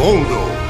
mundo.